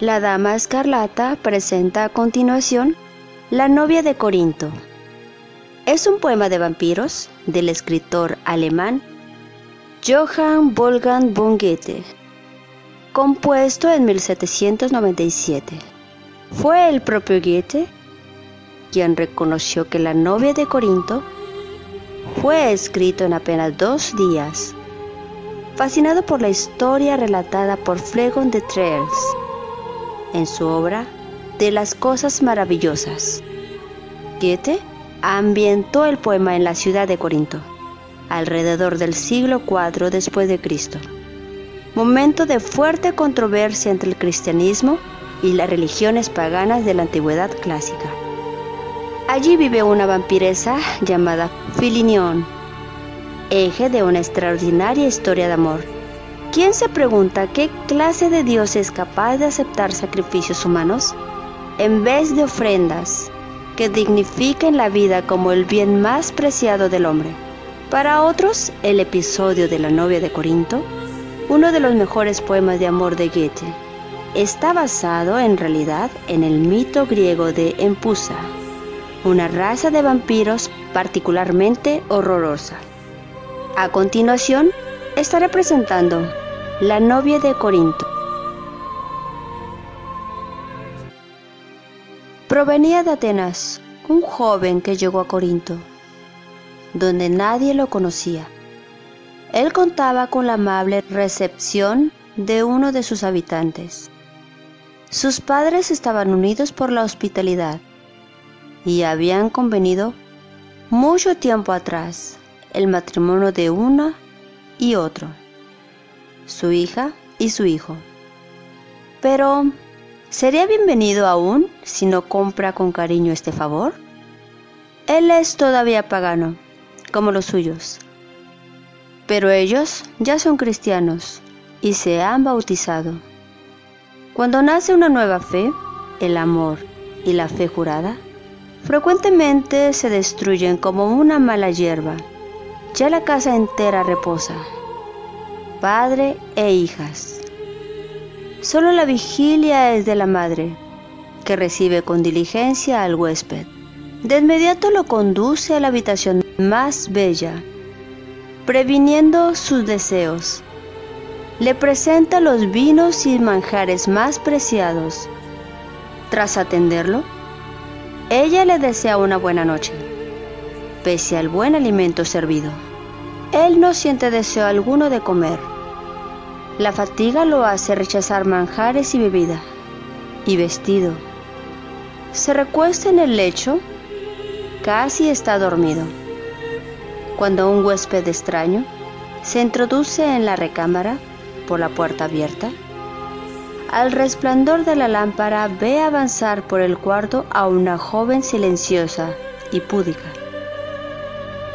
La Dama Escarlata presenta a continuación La novia de Corinto. Es un poema de vampiros del escritor alemán Johann Wolfgang von Goethe, compuesto en 1797. Fue el propio Goethe quien reconoció que La novia de Corinto fue escrito en apenas dos días, fascinado por la historia relatada por Fregon de Treves en su obra De las cosas maravillosas. Goethe ambientó el poema en la ciudad de Corinto, alrededor del siglo IV después de Cristo, momento de fuerte controversia entre el cristianismo y las religiones paganas de la antigüedad clásica. Allí vive una vampiresa llamada Filinión, eje de una extraordinaria historia de amor ¿Quién se pregunta qué clase de Dios es capaz de aceptar sacrificios humanos en vez de ofrendas que dignifiquen la vida como el bien más preciado del hombre? Para otros, el episodio de la novia de Corinto, uno de los mejores poemas de amor de Goethe, está basado en realidad en el mito griego de Empusa, una raza de vampiros particularmente horrorosa. A continuación, estaré presentando la novia de Corinto. Provenía de Atenas un joven que llegó a Corinto, donde nadie lo conocía. Él contaba con la amable recepción de uno de sus habitantes. Sus padres estaban unidos por la hospitalidad y habían convenido mucho tiempo atrás el matrimonio de una y otro su hija y su hijo. Pero, ¿sería bienvenido aún si no compra con cariño este favor? Él es todavía pagano, como los suyos. Pero ellos ya son cristianos y se han bautizado. Cuando nace una nueva fe, el amor y la fe jurada, frecuentemente se destruyen como una mala hierba. Ya la casa entera reposa padre e hijas. Solo la vigilia es de la madre, que recibe con diligencia al huésped. De inmediato lo conduce a la habitación más bella, previniendo sus deseos. Le presenta los vinos y manjares más preciados. Tras atenderlo, ella le desea una buena noche, pese al buen alimento servido. Él no siente deseo alguno de comer. La fatiga lo hace rechazar manjares y bebida, y vestido. Se recuesta en el lecho, casi está dormido. Cuando un huésped extraño se introduce en la recámara por la puerta abierta, al resplandor de la lámpara ve avanzar por el cuarto a una joven silenciosa y púdica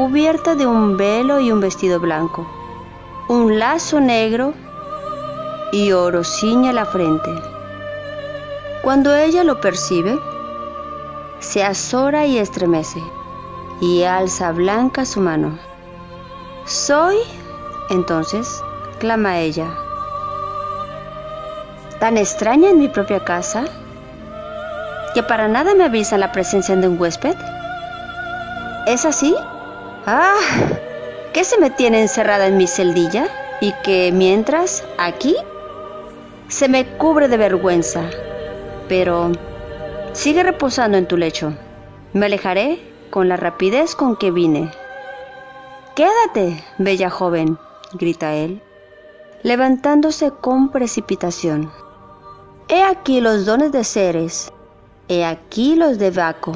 cubierta de un velo y un vestido blanco. Un lazo negro y oro ciña la frente. Cuando ella lo percibe, se azora y estremece y alza blanca su mano. Soy, entonces, clama ella. ¿Tan extraña en mi propia casa? ¿Que para nada me avisa la presencia de un huésped? ¿Es así? Ah, ¿qué se me tiene encerrada en mi celdilla? Y que mientras, aquí, se me cubre de vergüenza. Pero sigue reposando en tu lecho. Me alejaré con la rapidez con que vine. Quédate, bella joven, grita él, levantándose con precipitación. He aquí los dones de Ceres, he aquí los de Baco,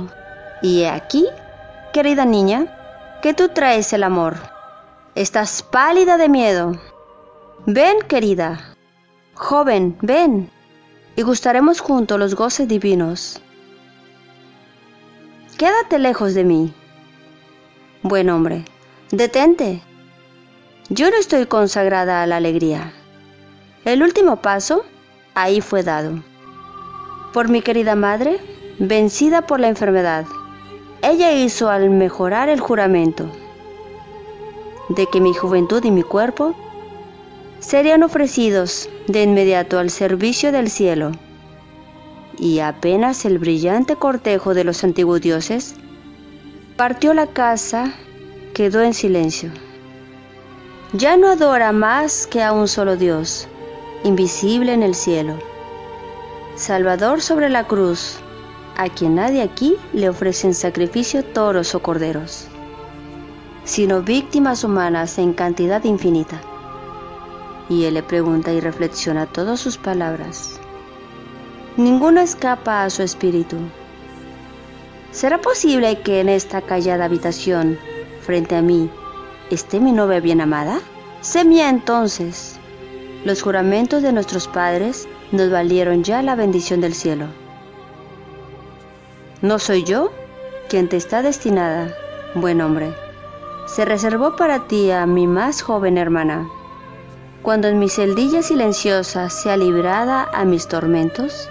y he aquí, querida niña, que tú traes el amor. Estás pálida de miedo. Ven, querida. Joven, ven. Y gustaremos juntos los goces divinos. Quédate lejos de mí. Buen hombre, detente. Yo no estoy consagrada a la alegría. El último paso ahí fue dado. Por mi querida madre, vencida por la enfermedad ella hizo al mejorar el juramento de que mi juventud y mi cuerpo serían ofrecidos de inmediato al servicio del cielo. y apenas el brillante cortejo de los antiguos dioses, partió la casa, quedó en silencio. Ya no adora más que a un solo Dios, invisible en el cielo. Salvador sobre la cruz, a quien nadie aquí le ofrece en sacrificio toros o corderos, sino víctimas humanas en cantidad infinita. Y él le pregunta y reflexiona todas sus palabras. Ninguna escapa a su espíritu. ¿Será posible que en esta callada habitación, frente a mí, esté mi novia bien amada? Sé mía entonces. Los juramentos de nuestros padres nos valieron ya la bendición del cielo. ¿No soy yo quien te está destinada, buen hombre? Se reservó para ti a mi más joven hermana. Cuando en mi celdilla silenciosa sea librada a mis tormentos,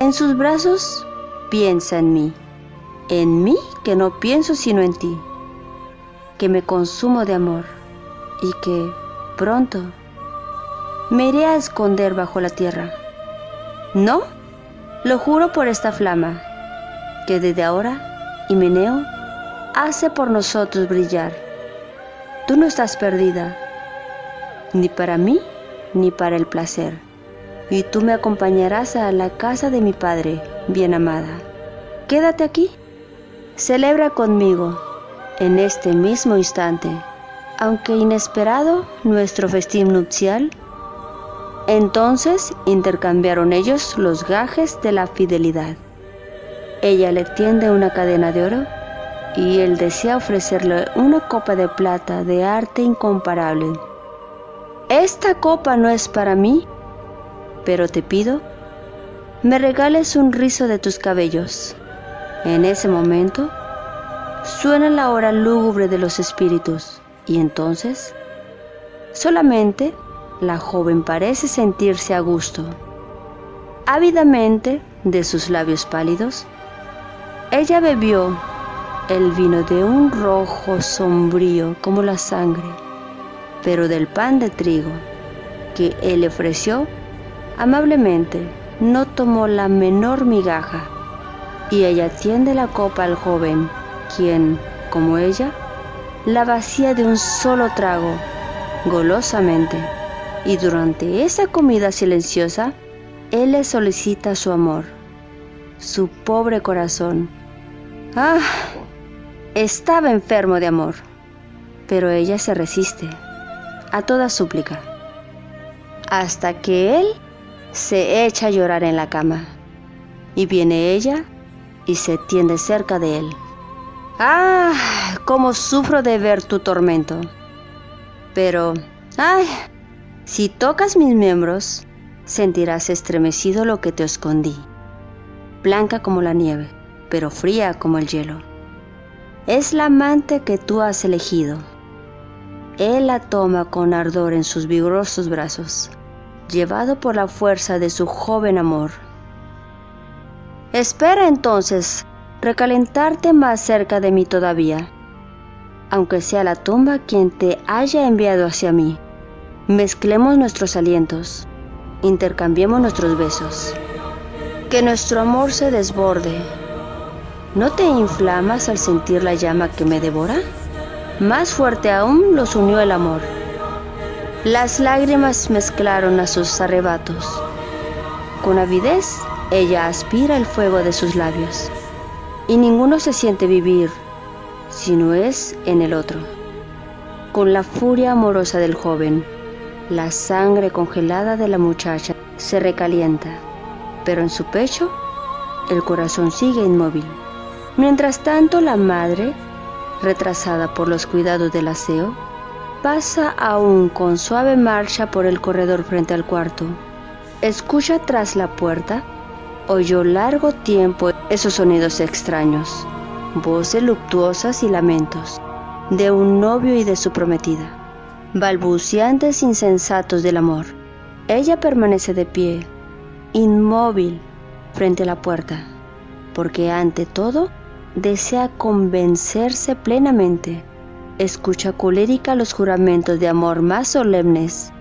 en sus brazos piensa en mí, en mí que no pienso sino en ti, que me consumo de amor y que pronto me iré a esconder bajo la tierra. No, lo juro por esta flama, que desde ahora Himeneo hace por nosotros brillar. Tú no estás perdida, ni para mí ni para el placer y tú me acompañarás a la casa de mi Padre, bien amada. Quédate aquí, celebra conmigo, en este mismo instante, aunque inesperado, nuestro festín nupcial. Entonces intercambiaron ellos los gajes de la fidelidad. Ella le tiende una cadena de oro y él desea ofrecerle una copa de plata de arte incomparable. Esta copa no es para mí, pero te pido, me regales un rizo de tus cabellos. En ese momento, suena la hora lúgubre de los espíritus y entonces, solamente la joven parece sentirse a gusto. Ávidamente, de sus labios pálidos, ella bebió el vino de un rojo sombrío como la sangre, pero del pan de trigo que él le ofreció Amablemente, no tomó la menor migaja, y ella tiende la copa al joven, quien, como ella, la vacía de un solo trago, golosamente, y durante esa comida silenciosa, él le solicita su amor, su pobre corazón. Ah, estaba enfermo de amor, pero ella se resiste a toda súplica, hasta que él se echa a llorar en la cama. Y viene ella y se tiende cerca de él. ¡Ah! ¡Cómo sufro de ver tu tormento! Pero, ¡ay! Si tocas mis miembros, sentirás estremecido lo que te escondí. Blanca como la nieve, pero fría como el hielo. Es la amante que tú has elegido. Él la toma con ardor en sus vigorosos brazos llevado por la fuerza de su joven amor. Espera entonces recalentarte más cerca de mí todavía, aunque sea la tumba quien te haya enviado hacia mí. Mezclemos nuestros alientos, intercambiemos nuestros besos. Que nuestro amor se desborde. ¿No te inflamas al sentir la llama que me devora? Más fuerte aún los unió el amor. Las lágrimas mezclaron a sus arrebatos. Con avidez, ella aspira el fuego de sus labios. Y ninguno se siente vivir, si no es en el otro. Con la furia amorosa del joven, la sangre congelada de la muchacha se recalienta, pero en su pecho el corazón sigue inmóvil. Mientras tanto, la madre, retrasada por los cuidados del aseo, Pasa aún con suave marcha por el corredor frente al cuarto. Escucha tras la puerta. Oyó largo tiempo esos sonidos extraños, voces luctuosas y lamentos, de un novio y de su prometida, balbuceantes insensatos del amor. Ella permanece de pie, inmóvil, frente a la puerta, porque ante todo desea convencerse plenamente escucha colérica los juramentos de amor más solemnes,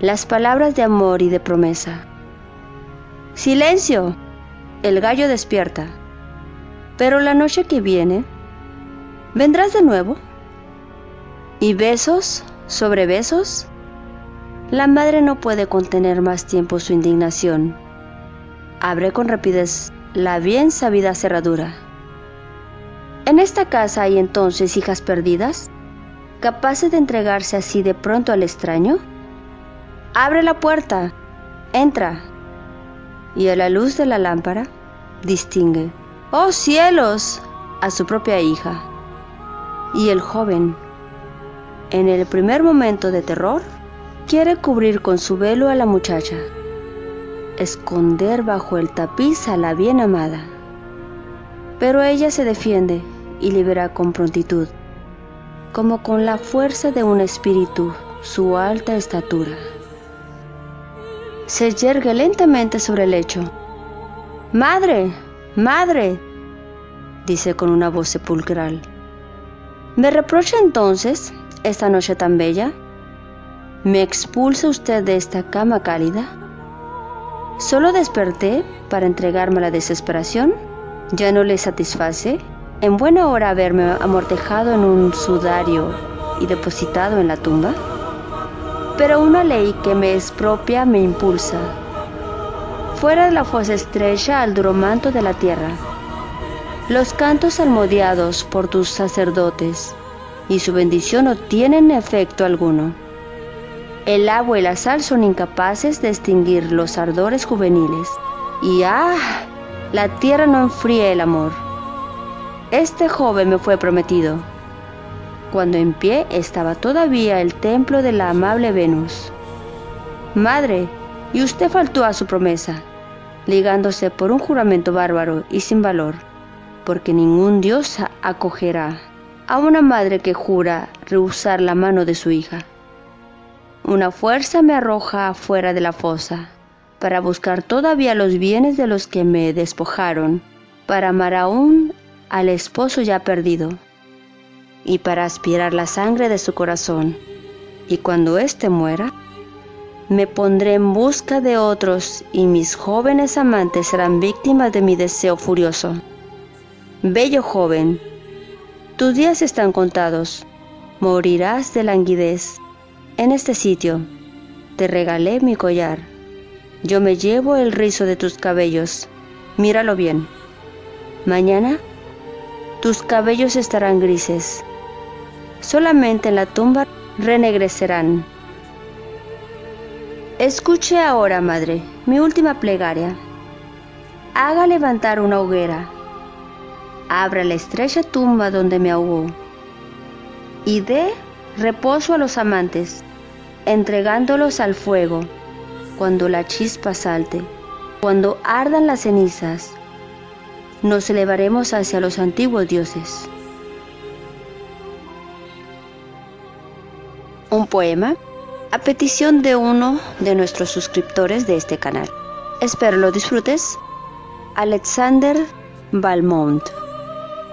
las palabras de amor y de promesa. Silencio. El gallo despierta. Pero la noche que viene, ¿vendrás de nuevo? ¿Y besos sobre besos? La madre no puede contener más tiempo su indignación. Abre con rapidez la bien sabida cerradura. En esta casa hay entonces hijas perdidas, capaces de entregarse así de pronto al extraño. Abre la puerta, entra, y a la luz de la lámpara distingue, ¡oh cielos!, a su propia hija. Y el joven, en el primer momento de terror, quiere cubrir con su velo a la muchacha, esconder bajo el tapiz a la bien amada. Pero ella se defiende y libera con prontitud, como con la fuerza de un espíritu, su alta estatura se yergue lentamente sobre el lecho. Madre, madre, dice con una voz sepulcral. ¿Me reprocha entonces esta noche tan bella? ¿Me expulsa usted de esta cama cálida? ¿Solo desperté para entregarme a la desesperación? ¿Ya no le satisface? ¿En buena hora haberme amortejado en un sudario y depositado en la tumba? pero una ley que me es propia me impulsa. Fuera de la fosa estrecha al duro manto de la tierra. Los cantos almodeados por tus sacerdotes y su bendición no tienen efecto alguno. El agua y la sal son incapaces de extinguir los ardores juveniles. Y ¡ah! La tierra no enfría el amor. Este joven me fue prometido cuando en pie estaba todavía el templo de la amable Venus. Madre, y usted faltó a su promesa, ligándose por un juramento bárbaro y sin valor, porque ningún dios acogerá a una madre que jura rehusar la mano de su hija. Una fuerza me arroja afuera de la fosa, para buscar todavía los bienes de los que me despojaron, para amar aún al esposo ya perdido y para aspirar la sangre de su corazón. Y cuando éste muera, me pondré en busca de otros y mis jóvenes amantes serán víctimas de mi deseo furioso. Bello joven, tus días están contados, morirás de languidez. En este sitio te regalé mi collar. Yo me llevo el rizo de tus cabellos. Míralo bien. Mañana tus cabellos estarán grises solamente en la tumba renegrecerán. Escuche ahora, madre, mi última plegaria. Haga levantar una hoguera, abra la estrecha tumba donde me ahogó y dé reposo a los amantes, entregándolos al fuego cuando la chispa salte, cuando ardan las cenizas. Nos elevaremos hacia los antiguos dioses. un poema a petición de uno de nuestros suscriptores de este canal. Espero lo disfrutes. Alexander Balmont.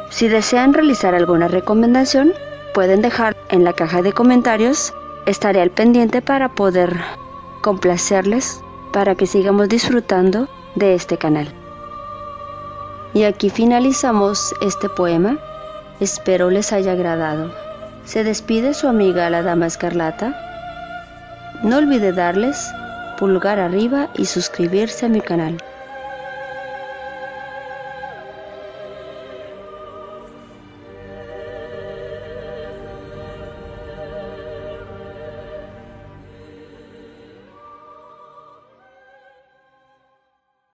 Si desean realizar alguna recomendación, pueden dejar en la caja de comentarios. Estaré al pendiente para poder complacerles para que sigamos disfrutando de este canal. Y aquí finalizamos este poema. Espero les haya agradado. Se despide su amiga la Dama Escarlata. No olvide darles pulgar arriba y suscribirse a mi canal.